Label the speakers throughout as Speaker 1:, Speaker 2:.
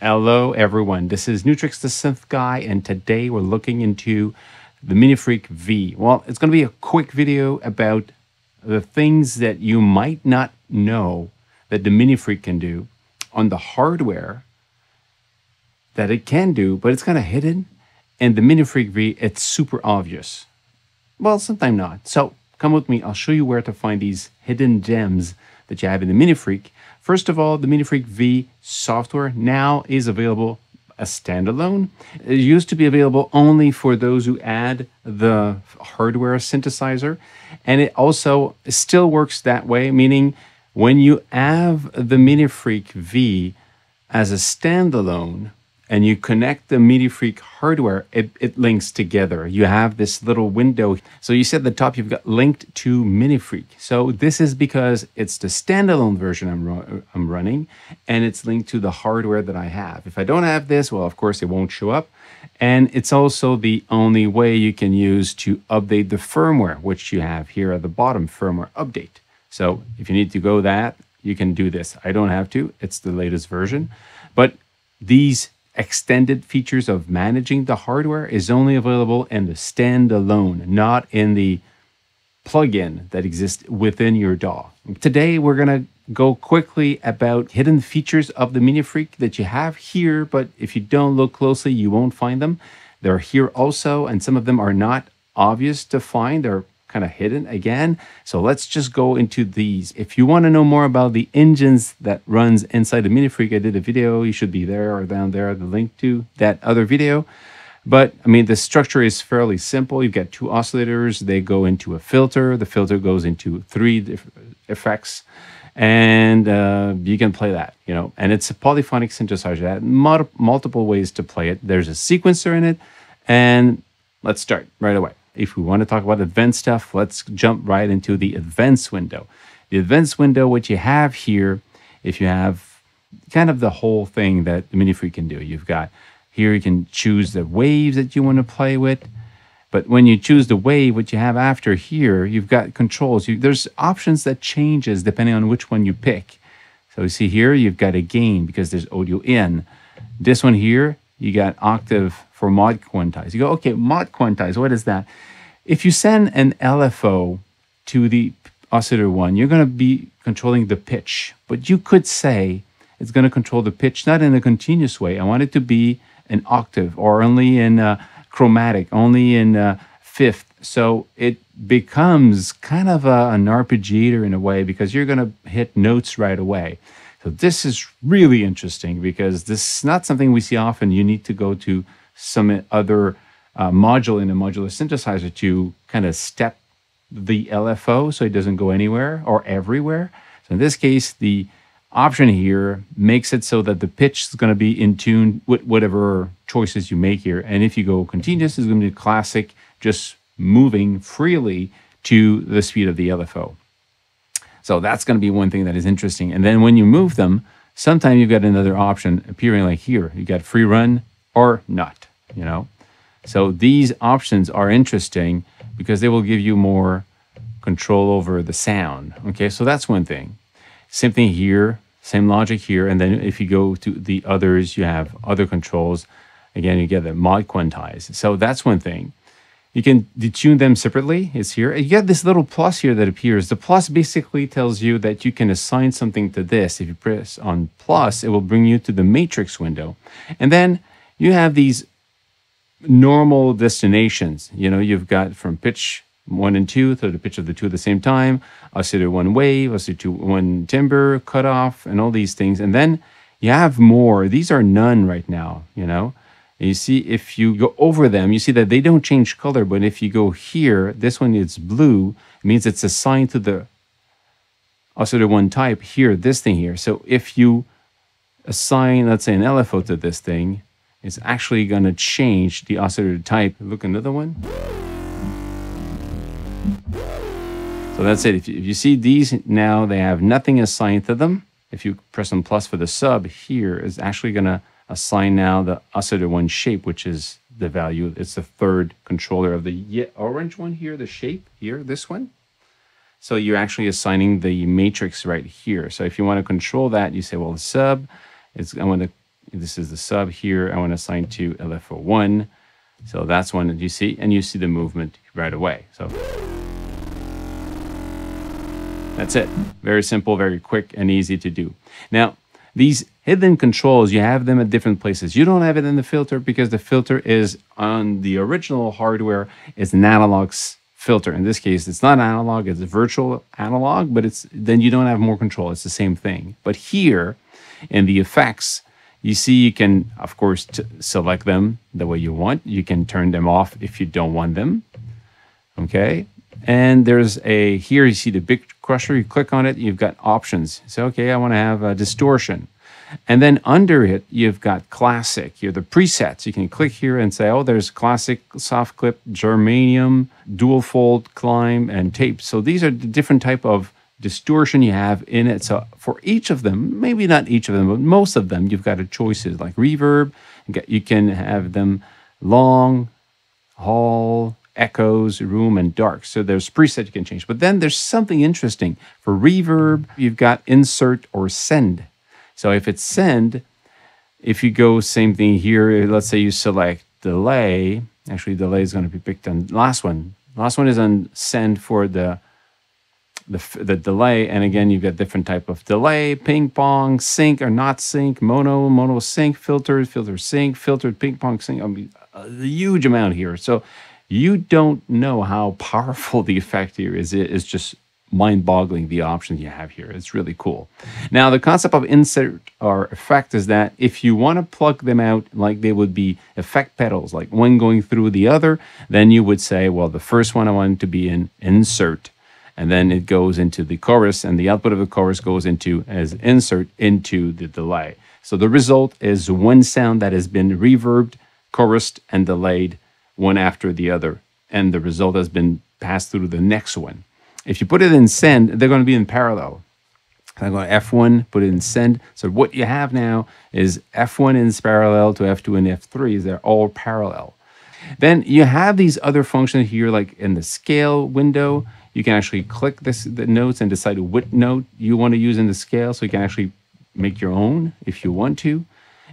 Speaker 1: Hello, everyone. This is Nu-Trix the Synth Guy, and today we're looking into the MiniFreak V. Well, it's going to be a quick video about the things that you might not know that the MiniFreak can do on the hardware that it can do, but it's kind of hidden. And the MiniFreak V, it's super obvious. Well, sometimes not. So come with me. I'll show you where to find these hidden gems that you have in the MiniFreak. First of all, the MiniFreak V software now is available as standalone. It used to be available only for those who add the hardware synthesizer. And it also still works that way, meaning when you have the MiniFreak V as a standalone, and you connect the MiniFreak hardware, it, it links together. You have this little window. So you see at the top, you've got linked to MiniFreak. So this is because it's the standalone version I'm, I'm running, and it's linked to the hardware that I have. If I don't have this, well, of course, it won't show up. And it's also the only way you can use to update the firmware, which you have here at the bottom, firmware update. So if you need to go that, you can do this. I don't have to, it's the latest version. But these extended features of managing the hardware is only available in the standalone, not in the plugin that exists within your DAW. Today, we're going to go quickly about hidden features of the MiniFreak that you have here, but if you don't look closely, you won't find them. They're here also, and some of them are not obvious to find. They're kind of hidden again. So let's just go into these. If you want to know more about the engines that runs inside the MiniFreak, I did a video. You should be there or down there, the link to that other video. But I mean, the structure is fairly simple. You've got two oscillators. They go into a filter. The filter goes into three effects and uh, you can play that, you know, and it's a polyphonic synthesizer that multiple ways to play it. There's a sequencer in it, and let's start right away. If we want to talk about advanced stuff, let's jump right into the events window. The events window, what you have here, if you have kind of the whole thing that the MiniFreak can do, you've got here you can choose the waves that you want to play with. But when you choose the wave, what you have after here, you've got controls. You, there's options that changes depending on which one you pick. So you see here, you've got a gain because there's audio in. This one here, you got octave for mod quantize. You go, okay, mod quantize, what is that? If you send an LFO to the oscillator one, you're going to be controlling the pitch. But you could say it's going to control the pitch not in a continuous way. I want it to be an octave or only in uh, chromatic, only in uh, fifth. So it becomes kind of a, an arpeggiator in a way because you're going to hit notes right away. So this is really interesting because this is not something we see often. You need to go to some other uh, module in a modular synthesizer to kind of step the LFO so it doesn't go anywhere or everywhere. So in this case, the option here makes it so that the pitch is going to be in tune with whatever choices you make here. And if you go continuous, it's going to be classic, just moving freely to the speed of the LFO. So that's going to be one thing that is interesting. And then when you move them, sometimes you've got another option appearing like here. You got free run or not, you know. So these options are interesting because they will give you more control over the sound. Okay, so that's one thing. Same thing here, same logic here. And then if you go to the others, you have other controls. Again, you get the mod quantize. So that's one thing. You can detune them separately. It's here. You get this little plus here that appears. The plus basically tells you that you can assign something to this. If you press on plus, it will bring you to the matrix window. And then you have these normal destinations. You know, you've got from pitch one and two to the pitch of the two at the same time, oscillator one wave, oscillator two, one timbre, cutoff, and all these things. And then you have more. These are none right now, you know. And you see, if you go over them, you see that they don't change color. But if you go here, this one is blue. It means it's assigned to the oscillator one type here, this thing here. So if you assign, let's say, an LFO to this thing, it's actually going to change the oscillator type. Look, another one. So that's it. If you, if you see these now, they have nothing assigned to them. If you press on plus for the sub, here is actually going to assign now the oscillator one shape, which is the value. It's the third controller of the orange one here, the shape here, this one. So you're actually assigning the matrix right here. So if you want to control that, you say, well, the sub, it's, I want to This is the sub here. I want to assign to LFO1. So that's one that you see, and you see the movement right away. So that's it. Very simple, very quick, and easy to do. Now, these hidden controls, you have them at different places. You don't have it in the filter because the filter is on the original hardware it's an analog filter. In this case, it's not analog, it's a virtual analog, but it's then you don't have more control. It's the same thing. But here in the effects, you see you can, of course, select them the way you want. You can turn them off if you don't want them. Okay. And there's a, here you see the big crusher, you click on it, you've got options. So, okay, I want to have a distortion. And then under it, you've got classic. You're the presets. You can click here and say, oh, there's classic, soft clip, germanium, dual fold, climb, and tape. So these are the different type of distortion you have in it. So for each of them, maybe not each of them, but most of them, you've got a choices like reverb. You can have them long, hall, echoes, room, and dark. So there's preset you can change. But then there's something interesting. For reverb, you've got insert or send. So if it's send, if you go same thing here, let's say you select delay, actually delay is going to be picked on last one. Last one is on send for the the, the delay. And again, you've got different type of delay, ping pong, sync or not sync, mono, mono sync, filtered, filter sync, filtered ping pong sync. I mean, a huge amount here. So you don't know how powerful the effect here is. It is just mind boggling the options you have here. It's really cool. Now, the concept of insert or effect is that if you want to plug them out like they would be effect pedals, like one going through the other, then you would say, well, the first one I want to be in insert. And then it goes into the chorus, and the output of the chorus goes into as insert into the delay. So the result is one sound that has been reverbed, chorused, and delayed one after the other. And the result has been passed through to the next one. If you put it in send, they're going to be in parallel. I'm going to F1, put it in send. So what you have now is F1 is parallel to F2 and F3. They're all parallel. Then you have these other functions here, like in the scale window. You can actually click this the notes and decide what note you want to use in the scale. So you can actually make your own if you want to.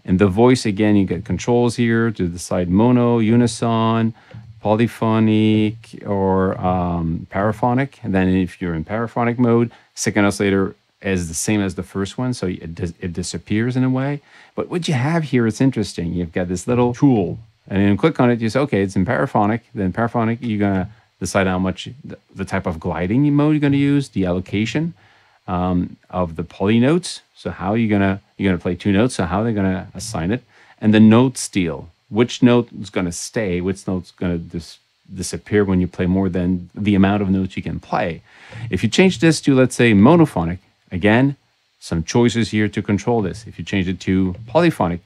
Speaker 1: And the voice, again, you get controls here to decide mono, unison, polyphonic or um, paraphonic. And then if you're in paraphonic mode, second oscillator is the same as the first one, so it, dis it disappears in a way. But what you have here is interesting. You've got this little tool, and then you click on it, you say, okay, it's in paraphonic. Then paraphonic, you're gonna decide how much, the, type of gliding mode you're gonna use, the allocation um, of the poly notes. So how are you're gonna you're gonna play two notes. So how are they're gonna assign it, and the note steal which note is going to stay, which note's going to dis- disappear when you play more than the amount of notes you can play. If you change this to, let's say, monophonic, again, some choices here to control this. If you change it to polyphonic,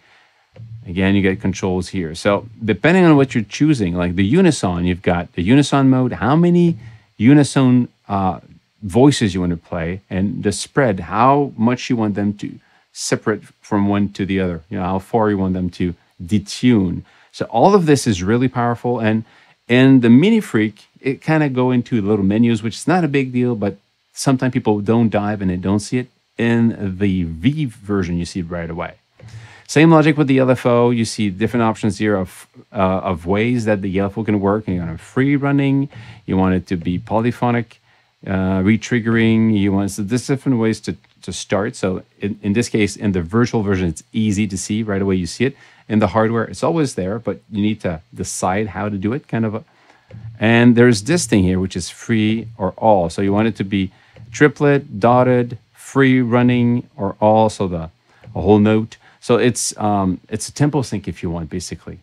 Speaker 1: again, you get controls here. So depending on what you're choosing, like the unison, you've got the unison mode, how many unison uh, voices you want to play, and the spread, how much you want them to separate from one to the other, you know, how far you want them to detune. So all of this is really powerful. And in the MiniFreak, it kind of go into little menus, which is not a big deal, but sometimes people don't dive and they don't see it. In the V version, you see it right away. Same logic with the LFO. You see different options here of uh, of ways that the LFO can work. And You want a free running. You want it to be polyphonic, uh, retriggering. You want so there's different ways to to start. So in, in this case, in the virtual version, it's easy to see right away. You see it in the hardware. It's always there, but you need to decide how to do it, kind of. A, and there's this thing here, which is free or all. So you want it to be triplet, dotted, free running, or all. So the a whole note. So it's um, it's a tempo sync if you want, basically.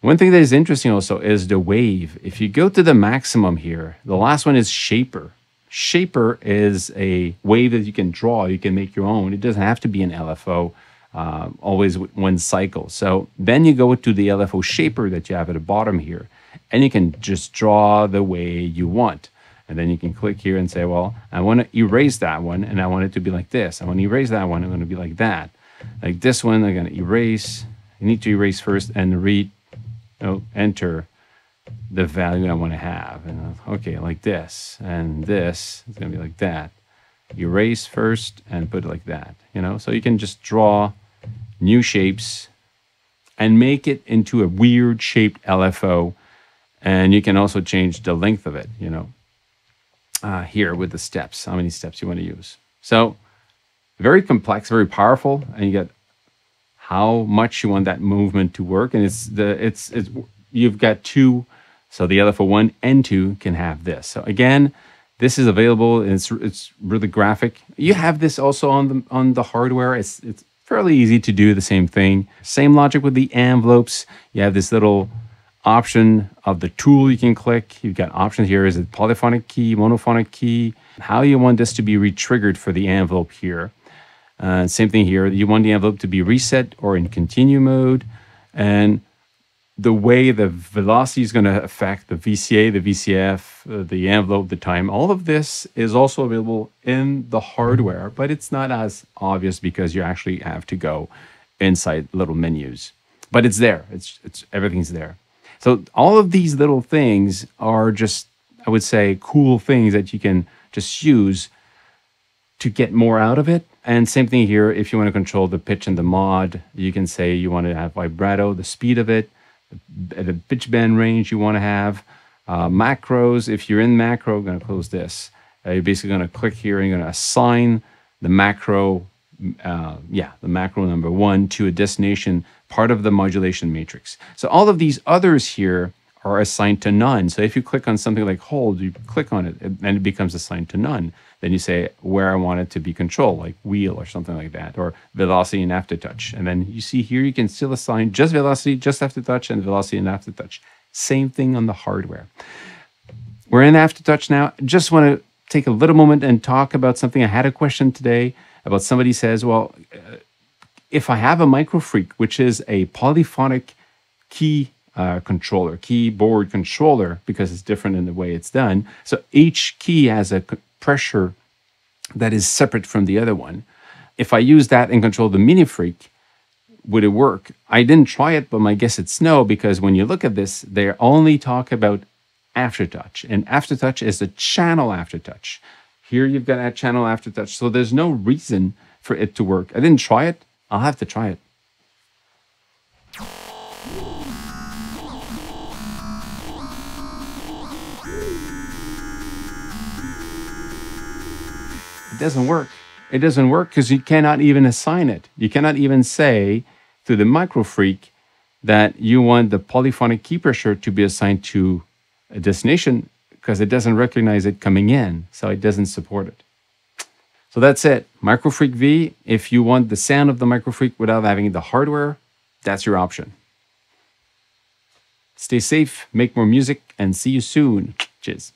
Speaker 1: One thing that is interesting also is the wave. If you go to the maximum here, the last one is shaper. Shaper is a wave that you can draw, you can make your own. It doesn't have to be an LFO uh, always one cycle. So then you go to the LFO shaper that you have at the bottom here, and you can just draw the way you want. And then you can click here and say, well, I want to erase that one, and I want it to be like this. I want to erase that one, I'm going to be like that. Like this one, I'm going to erase. You need to erase first and read, oh, enter the value I want to have. And okay, like this. And this is going to be like that. You erase first and put it like that, you know? So you can just draw new shapes, and make it into a weird shaped LFO. And you can also change the length of it, you know, uh, here with the steps, how many steps you want to use. So very complex, very powerful, and you get how much you want that movement to work. And it's the it's it's you've got two, so the other for one and two can have this. So again, this is available. And it's it's really graphic. You have this also on the on the hardware. It's it's fairly easy to do the same thing. Same logic with the envelopes. You have this little option of the tool you can click. You've got options here. Is it polyphonic key, monophonic key? How you want this to be retriggered for the envelope here. Uh, same thing here. You want the envelope to be reset or in continue mode. And the way the velocity is going to affect the VCA, the VCF, uh, the envelope, the time, all of this is also available in the hardware, but it's not as obvious because you actually have to go inside little menus. But it's there. It's it's everything's there. So all of these little things are just, I would say, cool things that you can just use to get more out of it. And same thing here, if you want to control the pitch and the mod, you can say you want to have vibrato, the speed of it, the pitch bend range you want to have. Uh, macros, if you're in macro, I'm going to close this. Uh, you're basically going to click here and you're going to assign the macro, uh, yeah, the macro number one to a destination part of the modulation matrix. So all of these others here are assigned to none. So if you click on something like hold, you click on it and it becomes assigned to none. Then you say where I want it to be controlled, like wheel or something like that, or velocity and aftertouch. And then you see here you can still assign just velocity, just aftertouch, and velocity and aftertouch. Same thing on the hardware. We're in aftertouch now. Just want to take a little moment and talk about something. I had a question today about somebody says, well, uh, if I have a MicroFreak, which is a polyphonic key uh, controller, keyboard controller, because it's different in the way it's done. So each key has a pressure that is separate from the other one. If I use that and control the MiniFreak, would it work? I didn't try it, but my guess it's no, because when you look at this, they only talk about aftertouch, and aftertouch is a channel aftertouch. Here you've got a channel aftertouch, so there's no reason for it to work. I didn't try it. I'll have to try it. It doesn't work. It doesn't work because you cannot even assign it. You cannot even say to the MicroFreak that you want the polyphonic key pressure to be assigned to a destination because it doesn't recognize it coming in, so it doesn't support it. So that's it. MicroFreak V, if you want the sound of the MicroFreak without having the hardware, that's your option. Stay safe, make more music, and see you soon. Cheers.